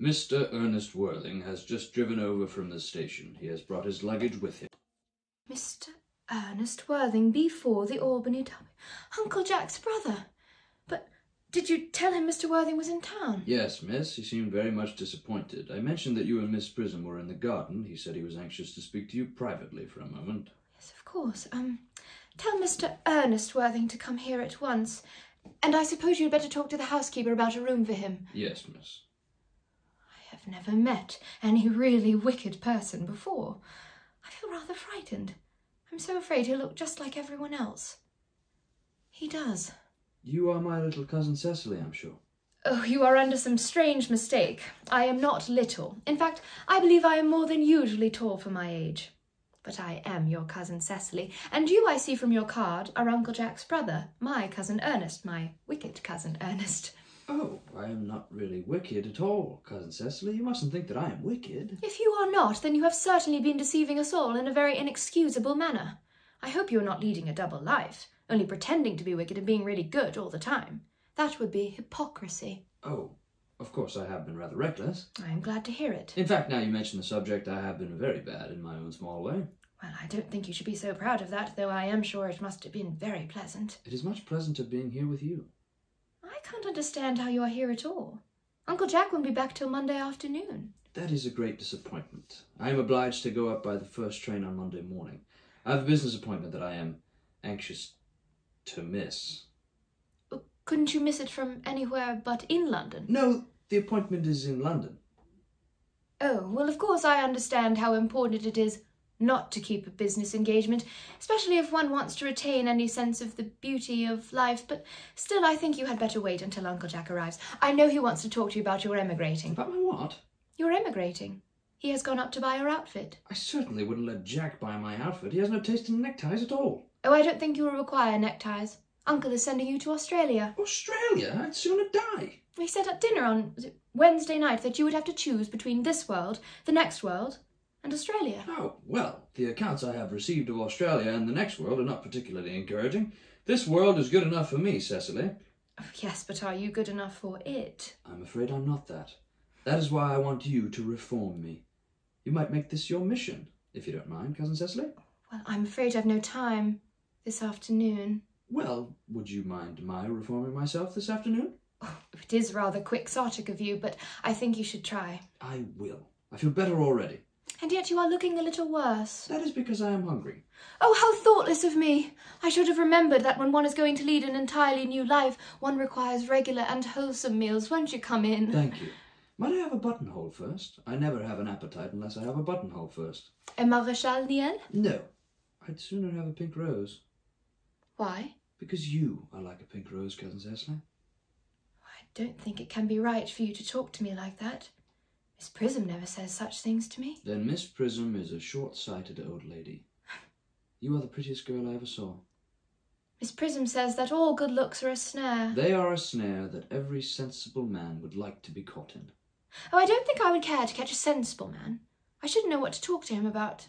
Mr. Ernest Worthing has just driven over from the station. He has brought his luggage with him. Mr. Ernest Worthing before the Albany time. Uncle Jack's brother. But did you tell him Mr. Worthing was in town? Yes, miss. He seemed very much disappointed. I mentioned that you and Miss Prism were in the garden. He said he was anxious to speak to you privately for a moment. Yes, of course. Um, tell Mr. Ernest Worthing to come here at once. And I suppose you'd better talk to the housekeeper about a room for him. Yes, miss. Never met any really wicked person before. I feel rather frightened. I'm so afraid he'll look just like everyone else. He does. You are my little cousin Cecily, I'm sure. Oh, you are under some strange mistake. I am not little. In fact, I believe I am more than usually tall for my age. But I am your cousin Cecily, and you, I see from your card, are Uncle Jack's brother, my cousin Ernest, my wicked cousin Ernest. Oh, I am not really wicked at all, Cousin Cecily. You mustn't think that I am wicked. If you are not, then you have certainly been deceiving us all in a very inexcusable manner. I hope you are not leading a double life, only pretending to be wicked and being really good all the time. That would be hypocrisy. Oh, of course I have been rather reckless. I am glad to hear it. In fact, now you mention the subject, I have been very bad in my own small way. Well, I don't think you should be so proud of that, though I am sure it must have been very pleasant. It is much pleasanter being here with you. I can't understand how you are here at all. Uncle Jack won't be back till Monday afternoon. That is a great disappointment. I am obliged to go up by the first train on Monday morning. I have a business appointment that I am anxious to miss. Oh, couldn't you miss it from anywhere but in London? No, the appointment is in London. Oh, well, of course I understand how important it is not to keep a business engagement, especially if one wants to retain any sense of the beauty of life, but still I think you had better wait until Uncle Jack arrives. I know he wants to talk to you about your emigrating. About my what? Your emigrating. He has gone up to buy your outfit. I certainly wouldn't let Jack buy my outfit. He has no taste in neckties at all. Oh, I don't think you will require neckties. Uncle is sending you to Australia. Australia? I'd sooner die. We said at dinner on Wednesday night that you would have to choose between this world, the next world, and Australia. Oh, well, the accounts I have received of Australia and the next world are not particularly encouraging. This world is good enough for me, Cecily. Oh, yes, but are you good enough for it? I'm afraid I'm not that. That is why I want you to reform me. You might make this your mission, if you don't mind, Cousin Cecily. Well, I'm afraid I've no time this afternoon. Well, would you mind my reforming myself this afternoon? Oh, it is rather quixotic of you, but I think you should try. I will. I feel better already. And yet you are looking a little worse. That is because I am hungry. Oh, how thoughtless of me! I should have remembered that when one is going to lead an entirely new life, one requires regular and wholesome meals. Won't you come in? Thank you. Might I have a buttonhole first? I never have an appetite unless I have a buttonhole first. A Maréchal Niel? No. I'd sooner have a pink rose. Why? Because you are like a pink rose, Cousin Cecily. I don't think it can be right for you to talk to me like that. Miss Prism never says such things to me. Then Miss Prism is a short-sighted old lady. You are the prettiest girl I ever saw. Miss Prism says that all good looks are a snare. They are a snare that every sensible man would like to be caught in. Oh, I don't think I would care to catch a sensible man. I shouldn't know what to talk to him about.